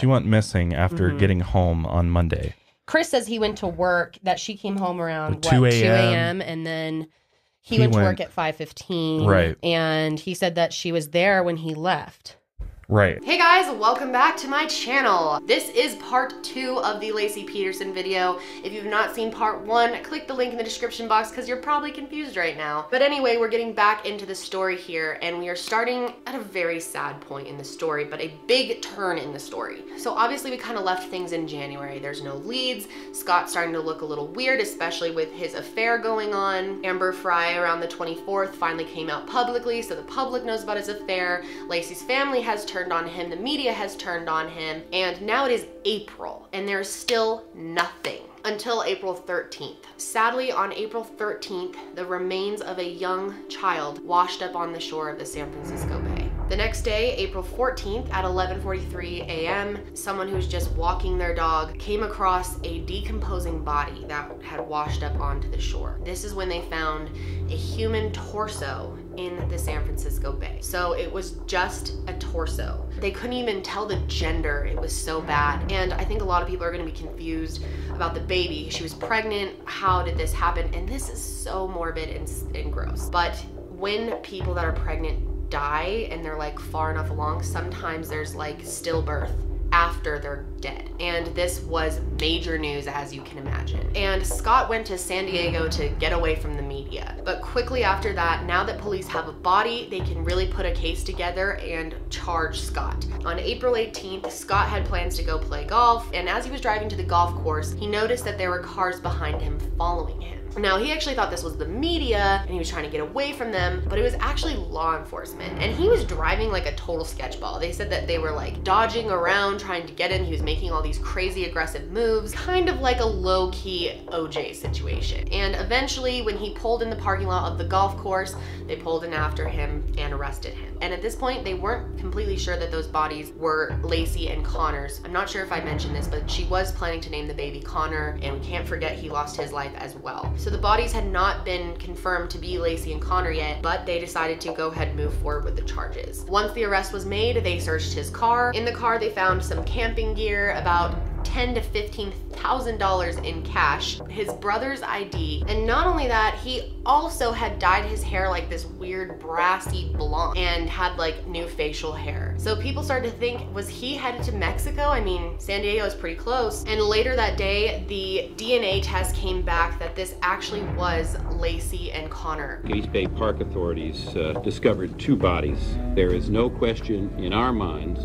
She went missing after Mm-hmm. getting home on Monday. Chris says he went to work, that she came home around At 2 what, 2 a.m.. and then he, He went, to work at 5:15. Right. And he said that she was there when he left. Right. Hey guys, welcome back to my channel. This is part two of the Laci Peterson video. If you've not seen part one, click the link in the description box because you're probably confused right now. But anyway, we're getting back into the story here and we are starting at a very sad point in the story, but a big turn in the story. So obviously we kind of left things in January. There's no leads. Scott's starting to look a little weird, especially with his affair going on. Amber Frey around the 24th finally came out publicly, so the public knows about his affair. Laci's family has turned on him, the media has turned on him, and now it is April, and there's still nothing until April 13th. Sadly, on April 13th, the remains of a young child washed up on the shore of the San Francisco Bay. The next day, April 14th at 11:43 a.m., someone who's just walking their dog came across a decomposing body that had washed up onto the shore. This is when they found a human torso in the San Francisco Bay. So it was just a torso. They couldn't even tell the gender. It was so bad. And I think a lot of people are to be confused about the baby. She was pregnant. How did this happen? And this is so morbid and, and gross. But when people that are pregnant die and they're like far enough along, sometimes there's like stillbirth after they're dead. And this was major news, as you can imagine. And Scott went to San Diego to get away from the media. But quickly after that, now that police have a body, they can really put a case together and charge Scott. On April 18th, Scott had plans to go play golf, and as he was driving to the golf course, he noticed that there were cars behind him following him. Now, he actually thought this was the media and he was trying to get away from them, but it was actually law enforcement. And he was driving like a total sketchball. They said that they were like dodging around, trying to get in. He was making all these crazy aggressive moves, kind of like a low key OJ situation. And eventually, when he pulled in the parking lot of the golf course, they pulled in after him and arrested him. And at this point, they weren't completely sure that those bodies were Laci and Conner's. I'm not sure if I mentioned this, but she was planning to name the baby Conner, and we can't forget he lost his life as well. So the bodies had not been confirmed to be Laci and Conner yet, but they decided to go ahead and move forward with the charges. Once the arrest was made, they searched his car. In the car, they found some camping gear, about ten to fifteen thousand dollars in cash, his brother's ID, and not only that, he also had dyed his hair like this weird brassy blonde and had like new facial hair. So people started to think, was he headed to Mexico? I mean, San Diego is pretty close. And later that day, the DNA test came back that this actually was Laci and Conner. East Bay Park authorities uh, discovered two bodies. There is no question in our minds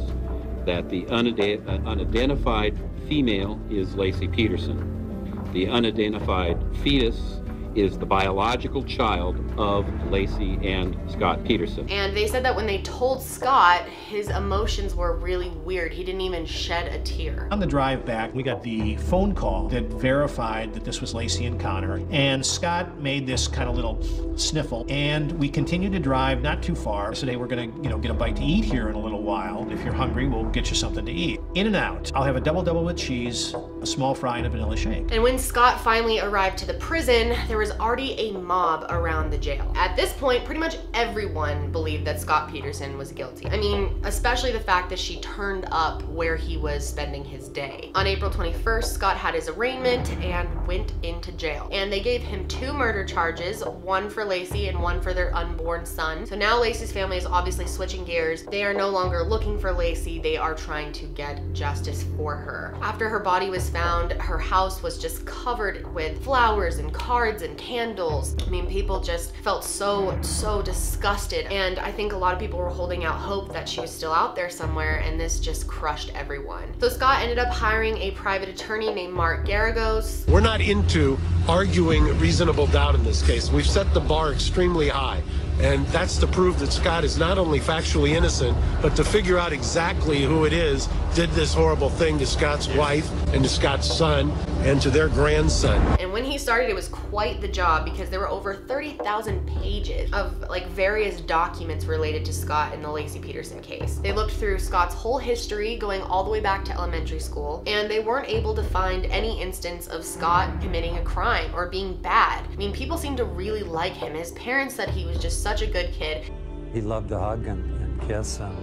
that the uh, unidentified female is Laci Peterson. The unidentified fetus is the biological child of Laci and Scott Peterson. And they said that when they told Scott, his emotions were really weird. He didn't even shed a tear. On the drive back, we got the phone call that verified that this was Laci and Conner. And Scott made this kind of little sniffle. And we continued to drive not too far. Today we're gonna, you know, get a bite to eat here in a little while. If you're hungry, we'll get you something to eat. In and out. I'll have a double double with cheese, a small fry, and a vanilla shake. And when Scott finally arrived to the prison, there was already a mob around the jail. At this point, pretty much everyone believed that Scott Peterson was guilty. I mean, especially the fact that she turned up where he was spending his day. On April 21st, Scott had his arraignment and went into jail. And they gave him two murder charges, one for Laci and one for their unborn son. So now Laci's family is obviously switching gears. They are no longer looking for Laci, they are trying to get justice for her. After her body was found, her house was just covered with flowers and cards and candles. I mean, people just felt so, so disgusted. And I think a lot of people were holding out hope that she was still out there somewhere, and this just crushed everyone. So Scott ended up hiring a private attorney named Mark Garagos. We're not into arguing reasonable doubt in this case. We've set the bar extremely high. And that's to prove that Scott is not only factually innocent, but to figure out exactly who it is did this horrible thing to Scott's wife and to Scott's son and to their grandson. And when he started, it was quite the job because there were over 30,000 pages of like various documents related to Scott in the Laci Peterson case. They looked through Scott's whole history going all the way back to elementary school, and they weren't able to find any instance of Scott committing a crime or being bad. I mean, people seemed to really like him. His parents said he was just such a good kid. He loved to hug and, and kiss and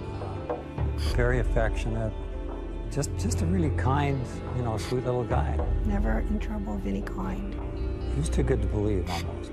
uh, very affectionate, Just, just a really kind, you know, sweet little guy. Never in trouble of any kind. He was too good to believe, almost.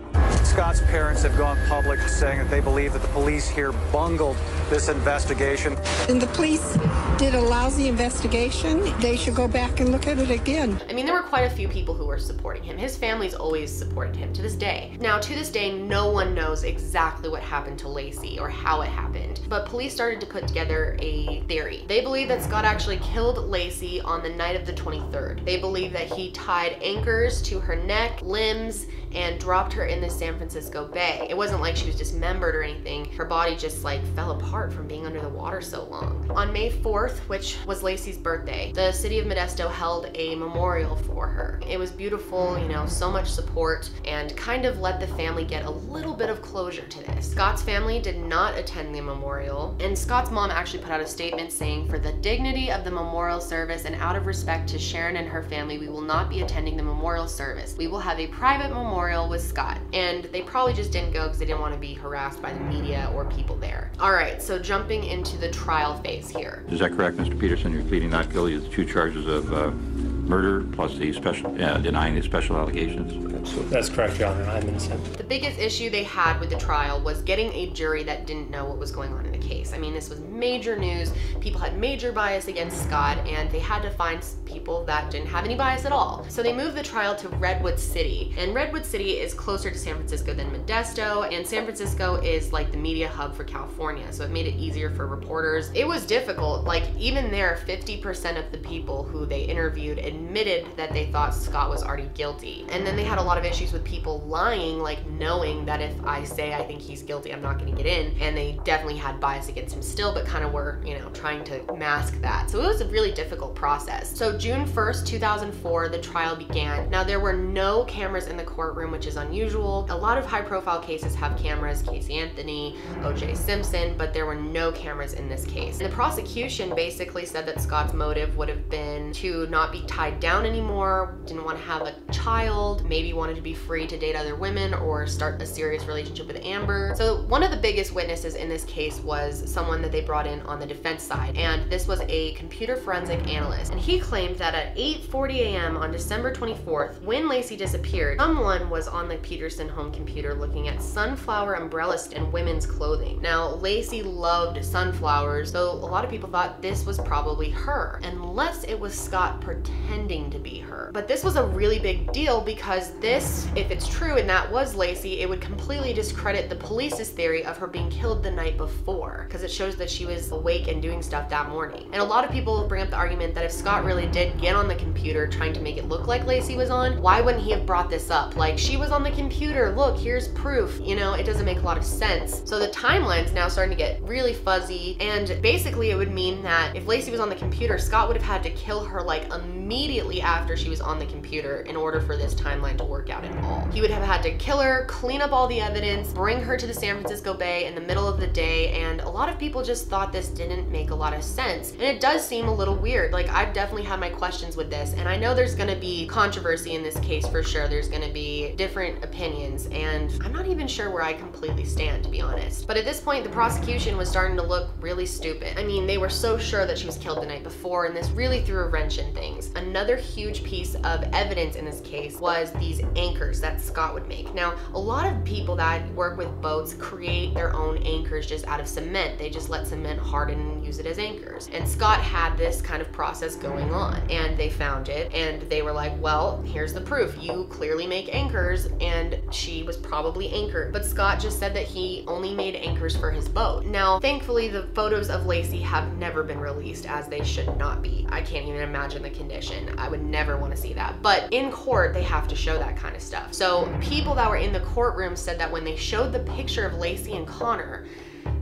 Scott's parents have gone public saying that they believe that the police here bungled this investigation. And the police did a lousy investigation. They should go back and look at it again. I mean, there were quite a few people who were supporting him. His family's always supported him to this day. Now, to this day, no one knows exactly what happened to Laci or how it happened, but police started to put together a theory. They believe that Scott actually killed Laci on the night of the 23rd. They believe that he tied anchors to her neck, limbs, and dropped her in the San Francisco Bay. It wasn't like she was dismembered or anything. Her body just like fell apart from being under the water so long. On May 4th, which was Laci's birthday, the city of Modesto held a memorial for her. It was beautiful, you know, so much support and kind of let the family get a little bit of closure to this. Scott's family did not attend the memorial and Scott's mom actually put out a statement saying for the dignity of the memorial service and out of respect to Sharon and her family, we will not be attending the memorial service. We will have a private memorial memorial with Scott. And they probably just didn't go because they didn't want to be harassed by the media or people there. All right, so jumping into the trial phase here. Is that correct, Mr. Peterson? You're pleading not guilty to the two charges of uh, murder plus the special, uh, denying the special allegations? That's correct, Your Honor. I'm innocent. The biggest issue they had with the trial was getting a jury that didn't know what was going on in the case. I mean, this was major news. People had major bias against Scott, and they had to find people that didn't have any bias at all. So they moved the trial to Redwood City. And Redwood City is closer to San Francisco than Modesto, and San Francisco is like the media hub for California, so it made it easier for reporters. It was difficult. Like, even there, 50% of the people who they interviewed admitted that they thought Scott was already guilty. And then they had a lot of issues with people lying, like knowing that if I say I think he's guilty, I'm not gonna get in. And they definitely had bias against him still, but kind of were, you know, trying to mask that. So it was a really difficult process. So June 1st, 2004, the trial began. Now there were no cameras in the courtroom, which is unusual. A lot of high profile cases have cameras, Casey Anthony, OJ Simpson, but there were no cameras in this case. And the prosecution basically said that Scott's motive would have been to not be tied down anymore, didn't want to have a child, maybe wanted to be free to date other women or start a serious relationship with Amber. So one of the biggest witnesses in this case was someone that they brought in on the defense side. And this was a computer forensic analyst. And he claimed that at 8.40 a.m. on December 24th, when Laci disappeared, someone was on the Peterson home computer looking at sunflower umbrellas and women's clothing. Now, Laci loved sunflowers, so a lot of people thought this was probably her, unless it was Scott pretending to be her. But this was a really big deal because this, if it's true and that was Laci, it would completely discredit the police's theory of her being killed the night before because it shows that she was awake and doing stuff that morning. And a lot of people bring up the argument that if Scott really did get on the computer trying to make it look like Laci was on, why wouldn't he have brought this up? Like, she was on the computer, look, here's proof. You know, it doesn't make a lot of sense. So the timeline's now starting to get really fuzzy, and basically it would mean that if Laci was on the computer, Scott would have had to kill her like immediately after she was on the computer in order for this timeline to work out at all. He would have had to kill her, clean up all the evidence, bring her to the San Francisco Bay in the middle of the day, and a lot of people just thought this didn't make a lot of sense. And it does seem a little weird. Like, I've definitely had my questions with this, and I know there's gonna be controversy in this case for sure. There's gonna be different opinions, and I'm not even sure where I completely stand, to be honest. But at this point, the prosecution was starting to look really stupid. I mean, they were so sure that she was killed the night before, and this really threw a wrench in things. Another huge piece of evidence in this case was these anchors that Scott would make. Now, a lot of people that work with boats create their own anchors just out of cement. They just let cement harden use it as anchors. And Scott had this kind of process going on, and they found it, and they were like, well, here's the proof. You clearly make anchors, and she was probably anchored. But Scott just said that he only made anchors for his boat. Now, thankfully, the photos of Laci have never been released, as they should not be. I can't even imagine the condition. I would never want to see that. But in court, they have to show that kind of stuff. So people that were in the courtroom said that when they showed the picture of Laci and Conner,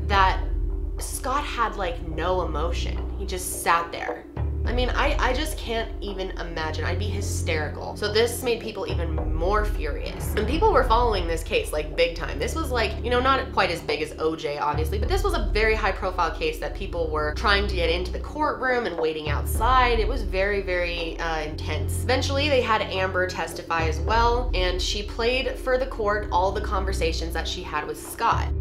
that Scott had like no emotion. He just sat there. I mean, I, I just can't even imagine. I'd be hysterical. So this made people even more furious. And people were following this case like big time. This was like, you know, not quite as big as OJ, obviously, but this was a very high profile case that people were trying to get into the courtroom and waiting outside. It was very, very uh, intense. Eventually, they had Amber testify as well, and she played for the court all the conversations that she had with Scott.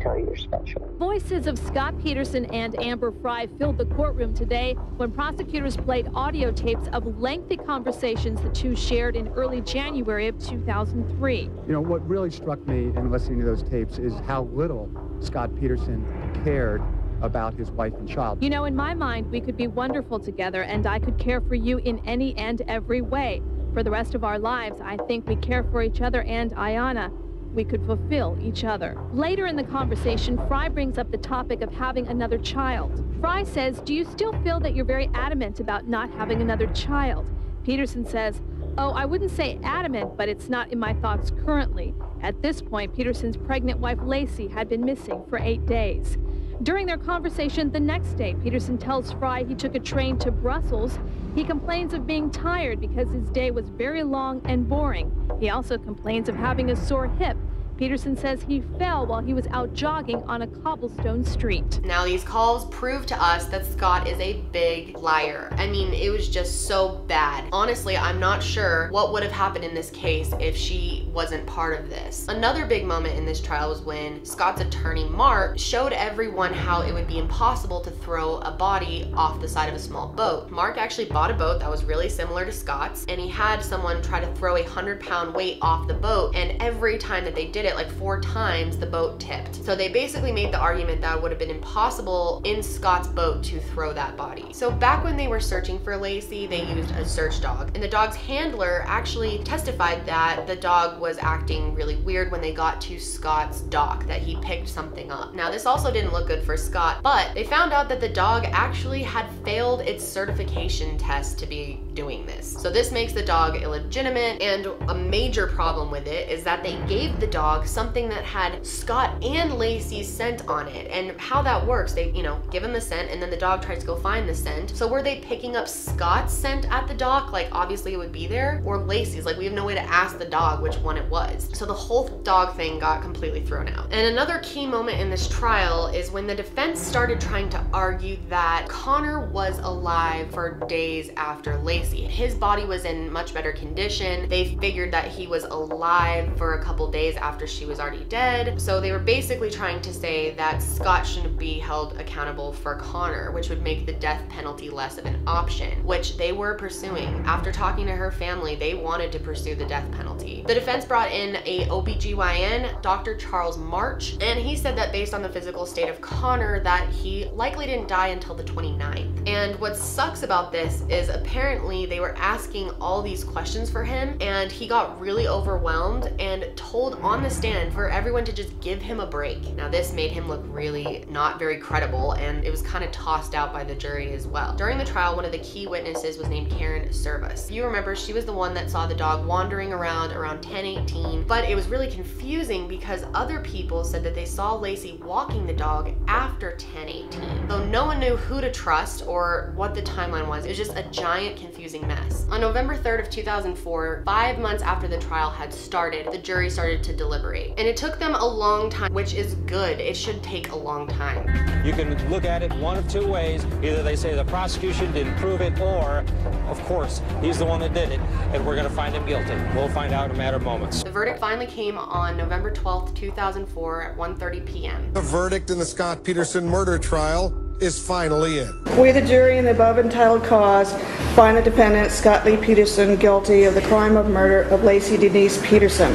Tell you you're special. Voices of Scott Peterson and Amber Frey filled the courtroom today when prosecutors played audio tapes of lengthy conversations the two shared in early January of 2003. You know, what really struck me in listening to those tapes is how little Scott Peterson cared about his wife and child. You know, in my mind, we could be wonderful together and I could care for you in any and every way. For the rest of our lives, I think we care for each other and Ayiana. We could fulfill each other. Later in the conversation, Frey brings up the topic of having another child. Frey says, Do you still feel that you're very adamant about not having another child? Peterson says, Oh, I wouldn't say adamant, but it's not in my thoughts currently. At this point, Peterson's pregnant wife Laci had been missing for eight days. During their conversation the next day, Peterson tells Frey he took a train to Brussels. He complains of being tired because his day was very long and boring. He also complains of having a sore hip Peterson says he fell while he was out jogging on a cobblestone street. Now these calls prove to us that Scott is a big liar. I mean, it was just so bad. Honestly, I'm not sure what would have happened in this case if she wasn't part of this. Another big moment in this trial was when Scott's attorney, Mark, showed everyone how it would be impossible to throw a body off the side of a small boat. Mark actually bought a boat that was really similar to Scott's, and he had someone try to throw a 100 pound weight off the boat, and every time that they did it, it like four times, the boat tipped. So they basically made the argument that it would have been impossible in Scott's boat to throw that body. So back when they were searching for Laci, they used a search dog. And the dog's handler actually testified that the dog was acting really weird when they got to Scott's dock, that he picked something up. Now this also didn't look good for Scott, but they found out that the dog actually had failed its certification test to be doing this. So this makes the dog illegitimate and a major problem with it is that they gave the dog something that had Scott and Laci's scent on it. And how that works, they, you know, give him the scent and then the dog tries to go find the scent. So were they picking up Scott's scent at the dock? Like obviously it would be there. Or Laci's, like we have no way to ask the dog which one it was. So the whole dog thing got completely thrown out. And another key moment in this trial is when the defense started trying to argue that Conner was alive for days after Laci. His body was in much better condition. They figured that he was alive for a couple days after she was already dead. So they were basically trying to say that Scott shouldn't be held accountable for Conner, which would make the death penalty less of an option, which they were pursuing. After talking to her family, they wanted to pursue the death penalty. The defense brought in a OBGYN, Dr. Charles March, and he said that based on the physical state of Conner that he likely didn't die until the 29th. And what sucks about this is apparently they were asking all these questions for him, and he got really overwhelmed and told on the stand for everyone to just give him a break. Now this made him look really not very credible and it was kind of tossed out by the jury as well. During the trial, one of the key witnesses was named Karen Servas. You remember she was the one that saw the dog wandering around around 10:18, but it was really confusing because other people said that they saw Laci walking the dog after 10:18. So no one knew who to trust or what the timeline was. It was just a giant confusing mess. On November 3rd of 2004, 5 months after the trial had started, the jury started to deliberate deliberate. And it took them a long time, which is good. It should take a long time. You can look at it one of two ways. Either they say the prosecution didn't prove it, or, of course, he's the one that did it, and we're going to find him guilty. We'll find out in a matter of moments. The verdict finally came on November 12th, 2004 at 1.30 p.m. The verdict in the Scott Peterson murder trial is finally in. We, the jury in the above entitled cause, find the defendant, Scott Lee Peterson, guilty of the crime of murder of Laci Denise Peterson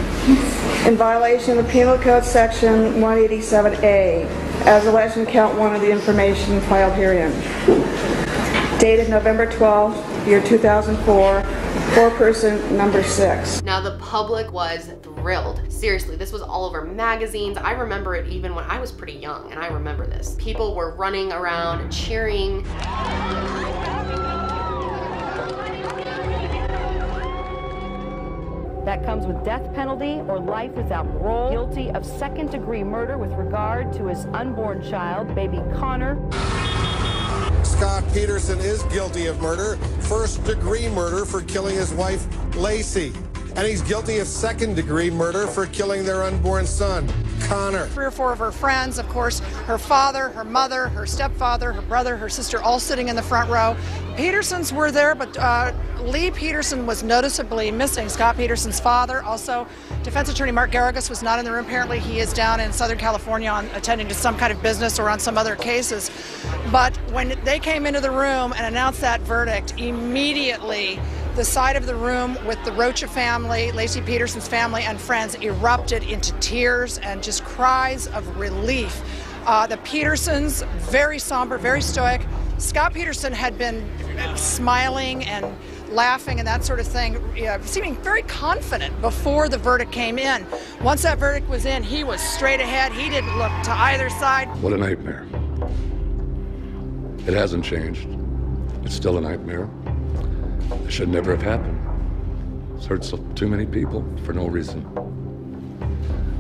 in violation of the Penal Code Section 187A, as alleged in count one of the information filed herein. Dated November 12, year 2004, four-person number six. Now the public was thrilled. Seriously, this was all over magazines. I remember it even when I was pretty young, and I remember this. People were running around cheering. That comes with death penalty or life without parole. Guilty of second degree murder with regard to his unborn child, baby Conner. Scott Peterson is guilty of murder, first degree murder for killing his wife, Laci. And he's guilty of second degree murder for killing their unborn son, Conner. Three or four of her friends, of course, her father, her mother, her stepfather, her brother, her sister, all sitting in the front row. Petersons were there, but uh, Lee Peterson was noticeably missing. Scott Peterson's father, also defense attorney Mark Garagos, was not in the room. Apparently, he is down in Southern California on attending to some kind of business or on some other cases. But when they came into the room and announced that verdict, immediately the side of the room with the Rocha family, Laci Peterson's family, and friends erupted into tears and just cries of relief. Uh, the Petersons, very somber, very stoic. Scott Peterson had been smiling and laughing and that sort of thing, uh, seeming very confident before the verdict came in. Once that verdict was in, he was straight ahead. He didn't look to either side. What a nightmare. It hasn't changed. It's still a nightmare. It should never have happened. It's hurt so, too many people for no reason.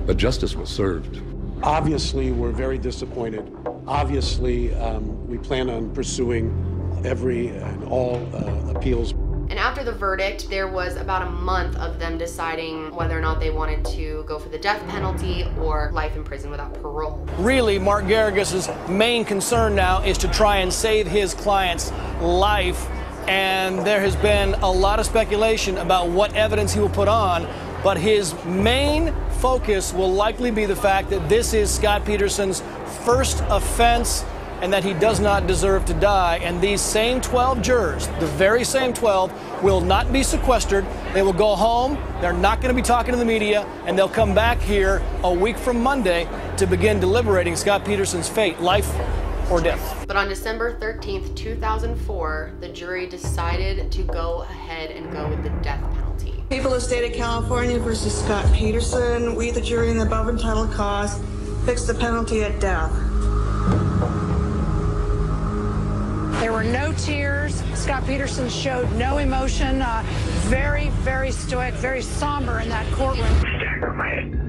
But justice was served. Obviously, we're very disappointed. Obviously, um, we plan on pursuing every and all uh, appeals. And after the verdict, there was about a month of them deciding whether or not they wanted to go for the death penalty or life in prison without parole. Really, Mark Garagos's main concern now is to try and save his client's life. And there has been a lot of speculation about what evidence he will put on. But his main focus will likely be the fact that this is Scott Peterson's first offense and that he does not deserve to die. And these same 12 jurors, the very same 12, will not be sequestered. They will go home. They're not going to be talking to the media, and they'll come back here a week from Monday to begin deliberating Scott Peterson's fate, life or death. But on December 13th, 2004, the jury decided to go ahead and go with the death penalty. People of the state of California versus Scott Peterson. We, the jury in the above entitled cause, fix the penalty at death. There were no tears. Scott Peterson showed no emotion. Uh, very, very stoic, very somber in that courtroom. Stagger my head.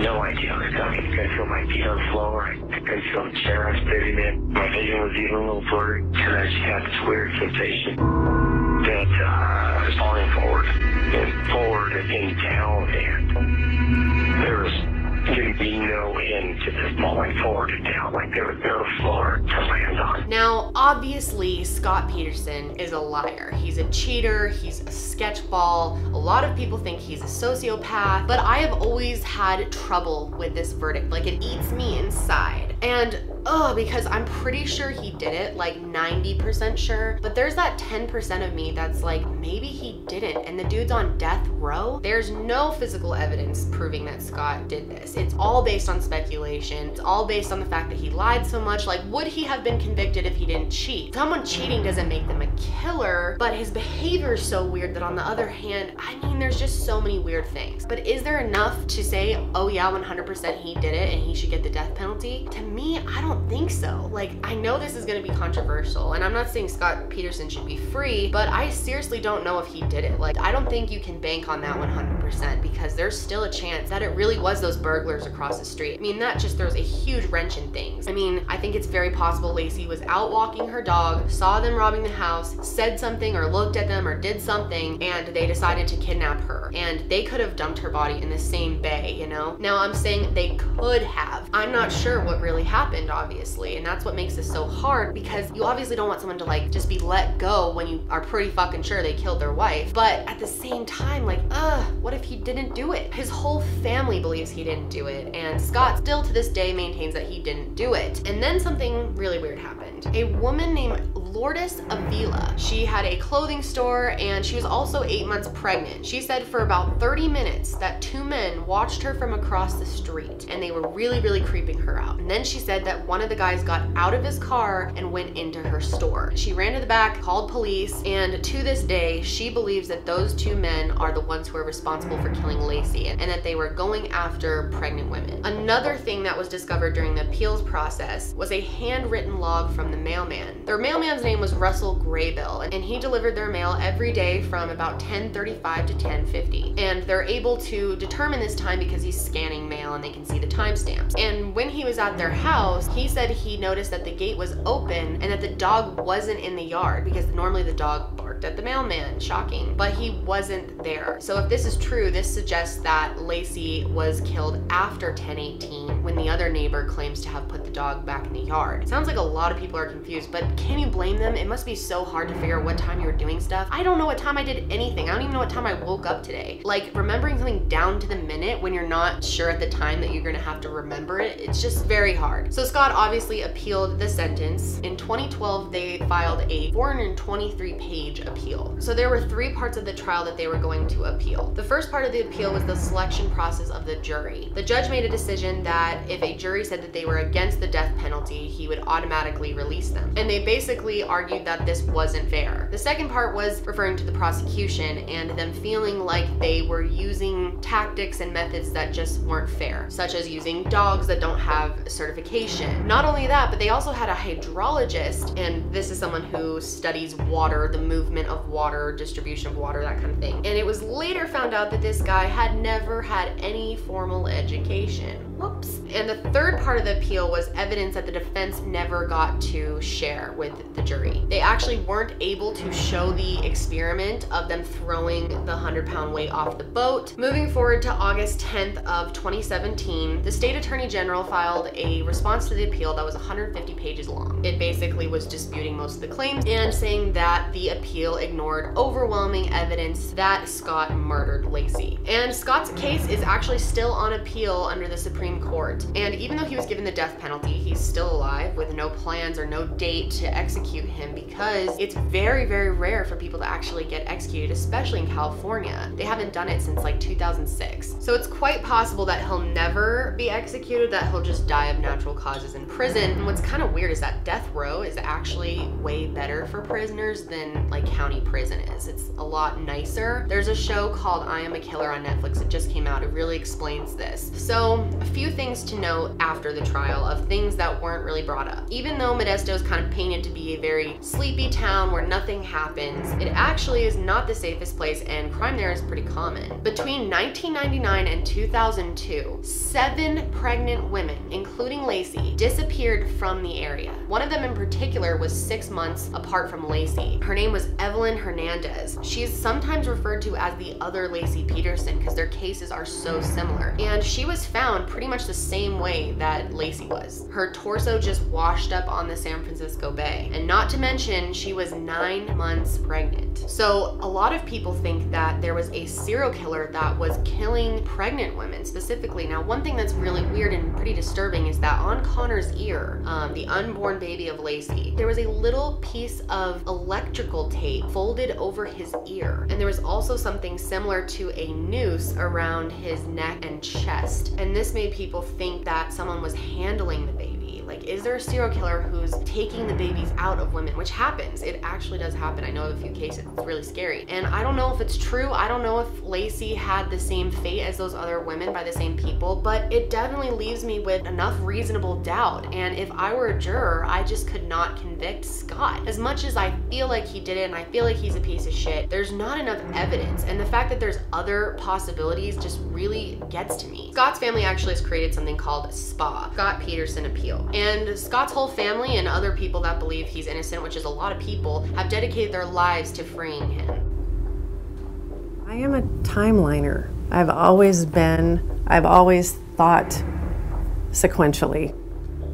No idea what was coming. I feel my feet on the floor. I could feel the chair I was sitting in. My vision was even a little blurry because I just had this weird sensation that uh, I was falling forward and forward and down and there was to be no end to this falling forward and down like there was no floor to land on. Now, obviously, Scott Peterson is a liar. He's a cheater, he's a sketchball. A lot of people think he's a sociopath, but I have always had trouble with this verdict. Like, it eats me inside. And oh, because I'm pretty sure he did it, like 90% sure. But there's that 10% of me that's like, maybe he didn't. And the dude's on death row. There's no physical evidence proving that Scott did this. It's all based on speculation. It's all based on the fact that he lied so much. Like, would he have been convicted if he didn't cheat? Someone cheating doesn't make them a killer, but his behavior is so weird that on the other hand, I mean, there's just so many weird things. But is there enough to say, oh yeah, 100% he did it and he should get the death penalty? To me, I don't think so. Like, I know this is gonna be controversial, and I'm not saying Scott Peterson should be free, but I seriously don't know if he did it. Like, I don't think you can bank on that 100% because there's still a chance that it really was those burglars across the street. I mean, that just throws a huge wrench in things. I mean, I think it's very possible Laci was out walking her dog, saw them robbing the house, said something or looked at them or did something, and they decided to kidnap her. And they could have dumped her body in the same bay, you know? Now, I'm saying they could have. I'm not sure what really happened, obviously, and that's what makes this so hard because you obviously don't want someone to like just be let go when you are pretty fucking sure they killed their wife. But at the same time, like, ugh, what if he didn't do it? His whole family believes he didn't do it, and Scott still to this day maintains that he didn't do it. And then something really weird happened. A woman named Lourdes Avila. She had a clothing store and she was also eight months pregnant. She said for about 30 minutes that two men watched her from across the street and they were really, really creeping her out. And then she said that one of the guys got out of his car and went into her store. She ran to the back, called police, and to this day, she believes that those two men are the ones who are responsible for killing Laci and that they were going after pregnant women. Another thing that was discovered during the appeals process was a handwritten log from the mailman. The mailman's man's name was Russell Graybill, and he delivered their mail every day from about 10:35 to 10:50. And they're able to determine this time because he's scanning mail and they can see the timestamps. And when he was at their house, he said he noticed that the gate was open and that the dog wasn't in the yard because normally the dog barked at the mailman. Shocking. But he wasn't there. So if this is true, this suggests that Laci was killed after 1018 when the other neighbor claims to have put the dog back in the yard. Sounds like a lot of people are confused, but can you blame them? It must be so hard to figure out what time you were doing stuff. I don't know what time I did anything. I don't even know what time I woke up today. Like remembering something down to the minute when you're not sure at the time that you're gonna have to remember it, it's just very hard. So Scott obviously appealed the sentence. In 2012, they filed a 423 page appeal. So there were three parts of the trial that they were going to appeal. The first part of the appeal was the selection process of the jury. The judge made a decision that if a jury said that they were against the death penalty, he would automatically release them. And they basically argued that this wasn't fair. The second part was referring to the prosecution and them feeling like they were using tactics and methods that just weren't fair, such as using dogs that don't have certification. Not only that, but they also had a hydrologist, and this is someone who studies water, the movement of water, distribution of water, that kind of thing. And it was later found out that this guy had never had any formal education. Whoops. And the third part of the appeal was evidence that the defense never got to share with the jury. They actually weren't able to show the experiment of them throwing the 100 pound weight off the boat. Moving forward to August 10th of 2017, the state attorney general filed a response to the appeal that was 150 pages long. It basically was disputing most of the claims and saying that the appeal ignored overwhelming evidence that Scott murdered Laci. And Scott's case is actually still on appeal under the Supreme Court. And even though he was given the death penalty, he's still alive with no plans or no date to execute him because it's very, very rare for people to actually get executed, especially in California. They haven't done it since like 2006. So it's quite possible that he'll never be executed, that he'll just die of natural causes in prison. And what's kind of weird is that death row is actually way better for prisoners than like county prison is. It's a lot nicer. There's a show called I Am a Killer on Netflix. It just came out. It really explains this. So a few things to note after the trial of things that weren't really brought up. Even though Modesto is kind of painted to be a very sleepy town where nothing happens, it actually is not the safest place and crime there is pretty common. Between 1999 and 2002, seven pregnant women, including Laci, disappeared from the area. One of them in particular was six months apart from Laci. Her name was Evelyn Hernandez. She is sometimes referred to as the other Laci Peterson because their cases are so similar. And she was found pretty much the same way that Laci was. Her torso just washed up on the San Francisco Bay. And not to mention, she was nine months pregnant. So a lot of people think that there was a serial killer that was killing pregnant women specifically. Now, one thing that's really weird and pretty disturbing is that on Conner's ear, um, the unborn baby of Laci, there was a little piece of electrical tape folded over his ear. And there was also something similar to a noose around his neck and chest. And this made people think that someone was handling the baby. Like, is there a serial killer who's taking the babies out of women? Which happens. It actually does happen. I know of a few cases. It's really scary. And I don't know if it's true. I don't know if Laci had the same fate as those other women by the same people, but it definitely leaves me with enough reasonable doubt. And if I were a juror, I just could not convict Scott. As much as I feel like he did it and I feel like he's a piece of shit, there's not enough evidence. And the fact that there's other possibilities just really gets to me. Scott's family actually has created something called SPA, Scott Peterson Appeal. And Scott's whole family and other people that believe he's innocent, which is a lot of people, have dedicated their lives to freeing him. I am a timeliner. I've always been, I've always thought sequentially.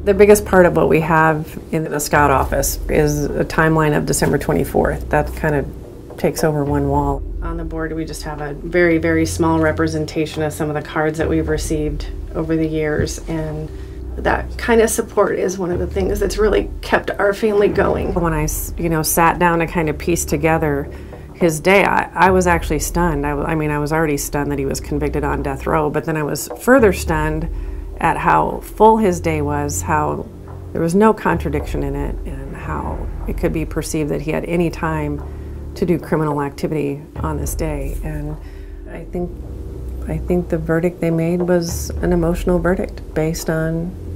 The biggest part of what we have in the Scott office is a timeline of December 24th. That kind of takes over one wall. On the board, we just have a very, very small representation of some of the cards that we've received over the years. And that kind of support is one of the things that's really kept our family going. When I, you know, sat down to kind of piece together his day, I, I was actually stunned. I, I mean, I was already stunned that he was convicted on death row, but then I was further stunned at how full his day was, how there was no contradiction in it, and how it could be perceived that he had any time to do criminal activity on this day. And I think, I think the verdict they made was an emotional verdict based on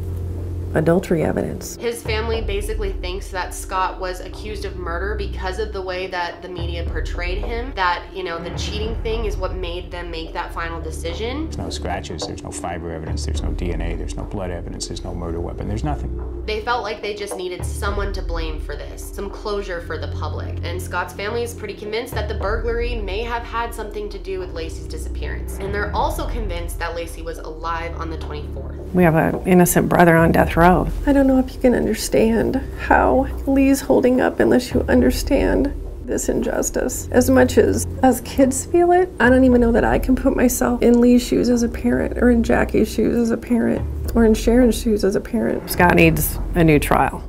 adultery evidence. His family basically thinks that Scott was accused of murder because of the way that the media portrayed him. That, you know, the cheating thing is what made them make that final decision. There's no scratches, there's no fiber evidence, there's no DNA, there's no blood evidence, there's no murder weapon, there's nothing. They felt like they just needed someone to blame for this, some closure for the public. And Scott's family is pretty convinced that the burglary may have had something to do with Laci's disappearance. And they're also convinced that Laci was alive on the 24th. We have an innocent brother on death row. I don't know if you can understand how Lee's holding up unless you understand this injustice. As much as as kids feel it, I don't even know that I can put myself in Lee's shoes as a parent or in Jackie's shoes as a parent or in Sharon's shoes as a parent. Scott needs a new trial.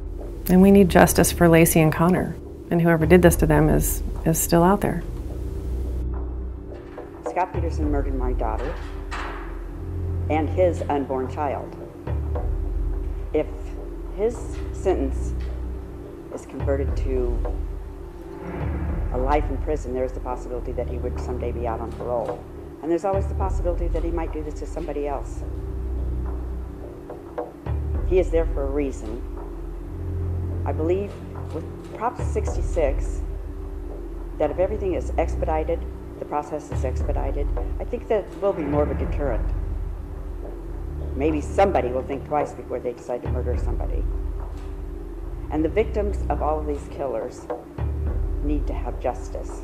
And we need justice for Laci and Conner. And whoever did this to them is is still out there. Scott Peterson murdered my daughter and his unborn child. If his sentence is converted to a life in prison, there's the possibility that he would someday be out on parole. And there's always the possibility that he might do this to somebody else. He is there for a reason. I believe with Prop 66 that if everything is expedited, the process is expedited, I think that will be more of a deterrent. Maybe somebody will think twice before they decide to murder somebody. And the victims of all of these killers need to have justice.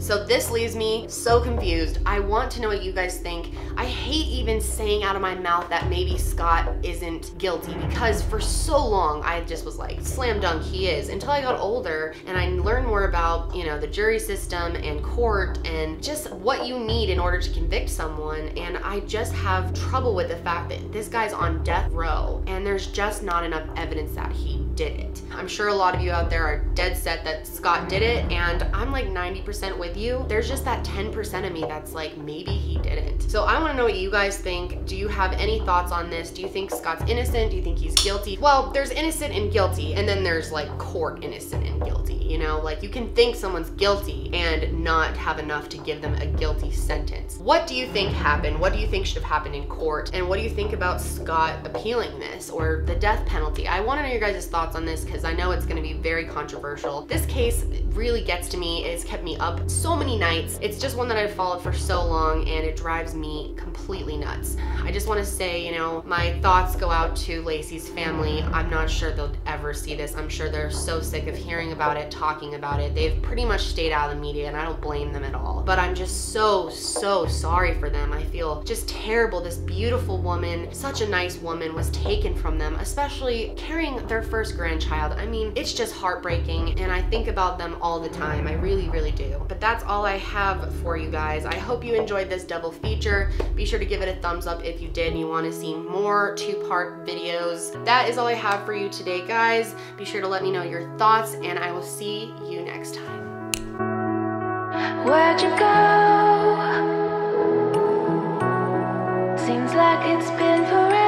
So this leaves me so confused. I want to know what you guys think. I hate even saying out of my mouth that maybe Scott isn't guilty because for so long I just was like, slam dunk, he is. Until I got older and I learned more about, you know, the jury system and court and just what you need in order to convict someone. And I just have trouble with the fact that this guy's on death row and there's just not enough evidence that he did it. I'm sure a lot of you out there are dead set that Scott did it and I'm like 90% with you. There's just that 10% of me that's like, maybe he didn't. So I wanna know what you guys think. Do you have any thoughts on this? Do you think Scott's innocent? Do you think he's guilty? Well, there's innocent and guilty and then there's like court innocent and guilty, you know? Like you can think someone's guilty and not have enough to give them a guilty sentence. What do you think happened? What do you think should have happened in court? And what do you think about Scott appealing this or the death penalty? I wanna know your guys' thoughts on this because I know it's gonna be very controversial. This case really gets to me. It's kept me up so many nights. It's just one that I've followed for so long and it drives me completely nuts. I just wanna say, you know, my thoughts go out to Laci's family. I'm not sure they'll ever see this. I'm sure they're so sick of hearing about it, talking about it. They've pretty much stayed out of the media and I don't blame them at all. But I'm just so, so sorry for them. I feel just terrible. This beautiful woman, such a nice woman, was taken from them, especially carrying their first grandchild. I mean, it's just heartbreaking and I think about them all the time. I really, really do. But that's all I have for you guys. I hope you enjoyed this double feature. Be sure to give it a thumbs up if you did and you want to see more two-part videos. That is all I have for you today, guys. Be sure to let me know your thoughts and I will see you next time. Where'd you go? Seems like it's been forever.